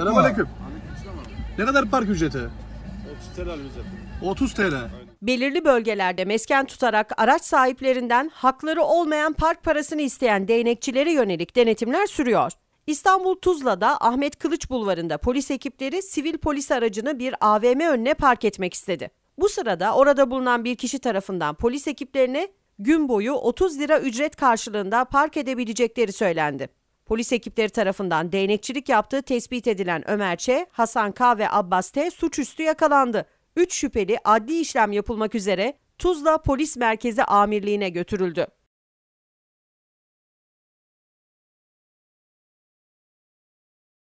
Selamünaleyküm. Ne kadar park ücreti? 30 TL alacak. 30 TL. Belirli bölgelerde mesken tutarak araç sahiplerinden hakları olmayan park parasını isteyen değnekçilere yönelik denetimler sürüyor. İstanbul Tuzla'da Ahmet Kılıç Bulvarı'nda polis ekipleri sivil polis aracını bir AVM önüne park etmek istedi. Bu sırada orada bulunan bir kişi tarafından polis ekiplerine gün boyu 30 lira ücret karşılığında park edebilecekleri söylendi. Polis ekipleri tarafından değnekçilik yaptığı tespit edilen Ömer Ç, Hasan K ve Abbas T suçüstü yakalandı. 3 şüpheli adli işlem yapılmak üzere Tuzla Polis Merkezi Amirliğine götürüldü.